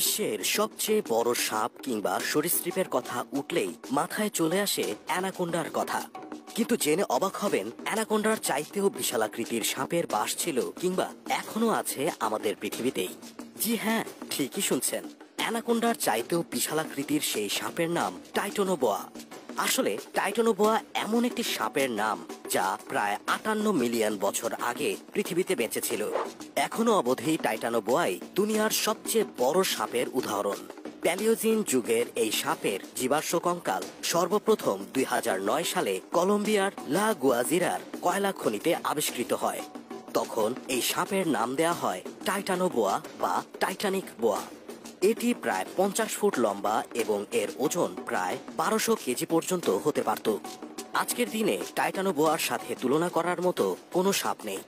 বিশ্বের সবচেয়ে বড় সাপ কিংবা সরীসৃপের কথা উঠলেই মাথায় চলে আসে অ্যানাকোন্ডার কথা। কিন্তু জেনে অবাক হবেন, অ্যানাকোন্ডার চাইতেও বিশালাকৃতির সাপের বাস ছিল কিংবা এখনও আছে আমাদের পৃথিবীতেই। জি হ্যাঁ ঠিকই শুনছেন। অ্যানাকোন্ডার চাইতেও বিশালাকৃতির সেই সাপের নাম টাইটোনোবোয়া। আসলে, টাইটোনোবোয়া এমন একটি সাপের নাম যা প্রায় আটান্ন মিলিয়ন বছর আগে পৃথিবীতে বেঁচে ছিল এখনও অবধি টাইটানোবোয়াই দুনিয়ার সবচেয়ে বড় সাপের উদাহরণ। প্যালিওজিন যুগের এই সাপের জীবাশ্ম কঙ্কাল সর্বপ্রথম দুই হাজার নয় সালে কলম্বিয়ার লা গুয়াজিরার কয়লা খনিতে আবিষ্কৃত হয়। তখন এই সাপের নাম দেয়া হয় টাইটানোবোয়া বা টাইটানিক বোয়া। এটি প্রায় পঞ্চাশ ফুট লম্বা এবং এর ওজন প্রায় বারোশো কেজি পর্যন্ত হতে পারত। আজকের দিনে টাইটানো বোয়ার সাথে তুলনা করার মতো কোনো সাপ নেই।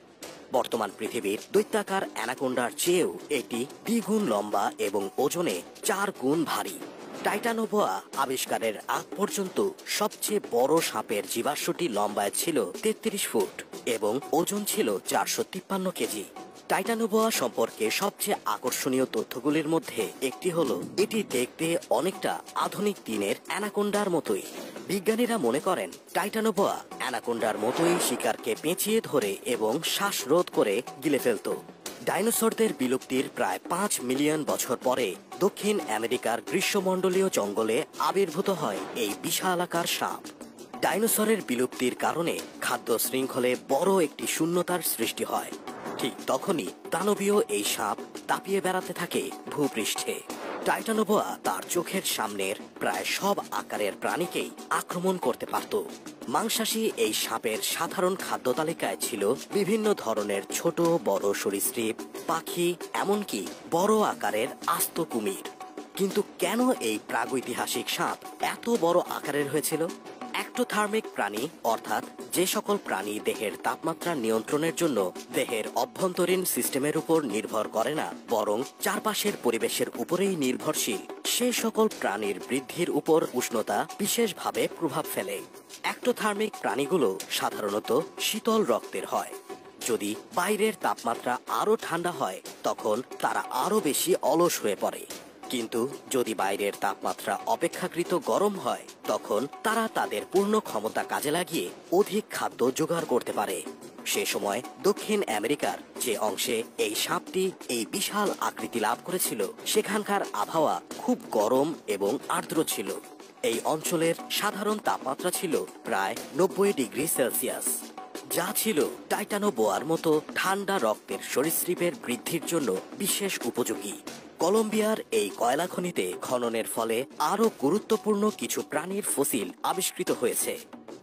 বর্তমান পৃথিবীর দৈত্যাকার অ্যানাকোন্ডার চেয়েও এটি দ্বিগুণ লম্বা এবং ওজনে চার গুণ ভারী। টাইটানোবোয়া আবিষ্কারের আগ পর্যন্ত সবচেয়ে বড় সাপের জীবাশ্মটি লম্বায় ছিল তেত্রিশ ফুট এবং ওজন ছিল চারশো তিপ্পান্ন কেজি। টাইটানোবোয়া সম্পর্কে সবচেয়ে আকর্ষণীয় তথ্যগুলির মধ্যে একটি হলো, এটি দেখতে অনেকটা আধুনিক দিনের অ্যানাকোন্ডার মতোই। বিজ্ঞানীরা মনে করেন, টাইটানোবোয়া অ্যানাকোন্ডার মতোই শিকারকে পেঁচিয়ে ধরে এবং শ্বাসরোধ করে গিলে ফেলত। ডাইনোসরদের বিলুপ্তির প্রায় পাঁচ মিলিয়ন বছর পরে দক্ষিণ আমেরিকার গ্রীষ্মমণ্ডলীয় জঙ্গলে আবির্ভূত হয় এই বিশালাকার সাপ। ডাইনোসরের বিলুপ্তির কারণে খাদ্য শৃঙ্খলে বড় একটি শূন্যতার সৃষ্টি হয়। ঠিক তখনই দানবীয় এই সাপ তাপিয়ে বেড়াতে থাকে ভূপৃষ্ঠে। টাইটানোবোয়া তার চোখের সামনের প্রায় সব আকারের প্রাণীকেই আক্রমণ করতে পারত। মাংসাশী এই সাপের সাধারণ খাদ্য তালিকায় ছিল বিভিন্ন ধরনের ছোট, বড় সরীসৃপ, পাখি, এমনকি বড় আকারের আস্ত কুমির। কিন্তু কেন এই প্রাগৈতিহাসিক সাপ এত বড় আকারের হয়েছিল? অ্যাক্টোথার্মিক প্রাণী, অর্থাৎ যে সকল প্রাণী দেহের তাপমাত্রা নিয়ন্ত্রণের জন্য দেহের অভ্যন্তরীণ সিস্টেমের উপর নির্ভর করে না, বরং চারপাশের পরিবেশের উপরেই নির্ভরশীল। সে সকল প্রাণীর বৃদ্ধির উপর উষ্ণতা বিশেষভাবে প্রভাব ফেলে। অ্যাক্টোথার্মিক প্রাণীগুলো সাধারণত শীতল রক্তের হয়। যদি বাইরের তাপমাত্রা আরও ঠান্ডা হয়, তখন তারা আরও বেশি অলস হয়ে পড়ে। কিন্তু যদি বাইরের তাপমাত্রা অপেক্ষাকৃত গরম হয়, তখন তারা তাদের পূর্ণ ক্ষমতা কাজে লাগিয়ে অধিক খাদ্য জোগাড় করতে পারে। সে সময় দক্ষিণ আমেরিকার যে অংশে এই সাপটি এই বিশাল আকৃতি লাভ করেছিল, সেখানকার আবহাওয়া খুব গরম এবং আর্দ্র ছিল। এই অঞ্চলের সাধারণ তাপমাত্রা ছিল প্রায় নব্বই ডিগ্রি সেলসিয়াস। যা ছিল টাইটানো বোয়ার মতো ঠান্ডা রক্তের সরীসৃপের বৃদ্ধির জন্য বিশেষ উপযোগী। কলম্বিয়ার এই কয়লা খনিতে খননের ফলে আরও গুরুত্বপূর্ণ কিছু প্রাণীর ফসিল আবিষ্কৃত হয়েছে,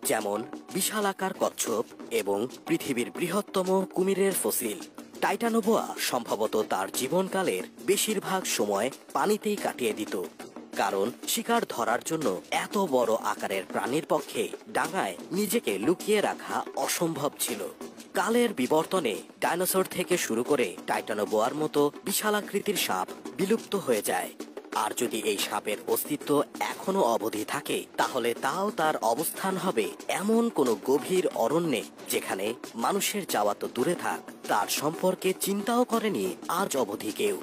যেমন বিশালাকার কচ্ছপ এবং পৃথিবীর বৃহত্তম কুমিরের ফসিল। টাইটানোবোয়া সম্ভবত তার জীবনকালের বেশিরভাগ সময় পানিতেই কাটিয়ে দিত, কারণ শিকার ধরার জন্য এত বড় আকারের প্রাণীর পক্ষে ডাঙায় নিজেকে লুকিয়ে রাখা অসম্ভব ছিল। কালের বিবর্তনে ডাইনোসর থেকে শুরু করে টাইটানোবোয়ার মতো বিশালাকৃতির সাপ বিলুপ্ত হয়ে যায়। আর যদি এই সাপের অস্তিত্ব এখনও অবধি থাকে, তাহলে তাও তার অবস্থান হবে এমন কোনো গভীর অরণ্যে যেখানে মানুষের যাওয়া তো দূরে থাক, তার সম্পর্কে চিন্তাও করেনি আজ অবধি কেউ।